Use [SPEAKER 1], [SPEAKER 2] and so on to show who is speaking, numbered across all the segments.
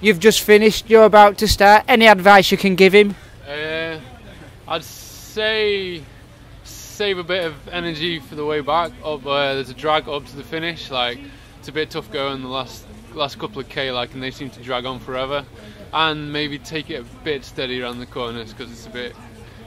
[SPEAKER 1] You've just finished. You're about to start. Any advice you can give him?
[SPEAKER 2] Uh, I'd say save a bit of energy for the way back. Up uh, there's a drag up to the finish. Like it's a bit tough going the last last couple of k. Like and they seem to drag on forever. And maybe take it a bit steady around the corners because it's a bit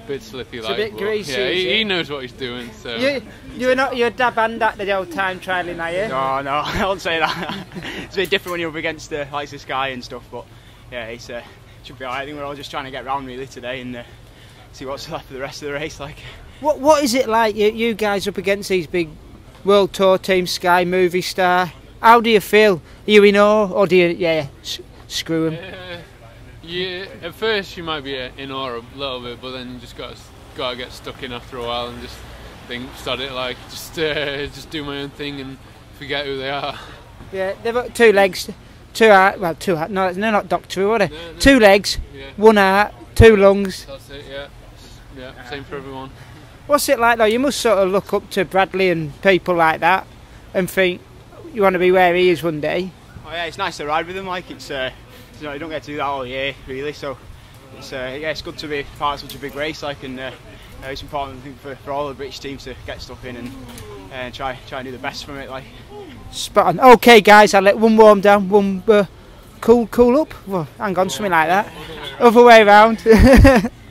[SPEAKER 2] bit slippy.
[SPEAKER 1] It's a bit greasy,
[SPEAKER 2] Yeah, he, he knows what he's doing. So
[SPEAKER 1] You, you're not. You're dab and at the old time trialing, are you?
[SPEAKER 3] No, no, I won't say that. it's a bit different when you're up against the likes of Sky and stuff, but yeah, it's uh, should be alright. I think we're all just trying to get round really today and uh, see what's left for the rest of the race. Like,
[SPEAKER 1] What What is it like? You, you guys up against these big world tour teams, Sky, Movistar. How do you feel? Are you in awe, or do you? Yeah, screw screw 'em.
[SPEAKER 2] Uh, yeah, at first you might be in awe a little bit, but then you just got got to get stuck in after a while and just think, start it like just uh, just do my own thing and forget who they are.
[SPEAKER 1] Yeah, they've got two legs, two heart. Well, two heart. No, they're not Doctor Who, are they?
[SPEAKER 2] No, no.
[SPEAKER 1] Two legs,
[SPEAKER 2] Yeah,
[SPEAKER 1] one heart, two lungs.
[SPEAKER 2] that's it. Yeah, yeah, same for everyone.
[SPEAKER 1] What's it like though? You must sort of look up to Bradley and people like that, and think you want to be where he is one day.
[SPEAKER 3] oh yeah, it's nice to ride with him. Like, it's uh, you know you don't get to do that all year really, so it's uh, yeah, it's good to be part of such a big race. Like, and uh, it's important I think for, for all the British teams to get stuck in and uh, try try and do the best from it. Like.
[SPEAKER 1] Spot on. Okay, guys, I'll let one warm down, one uh, cool, cool up. Well, hang on, something like that. Other way round.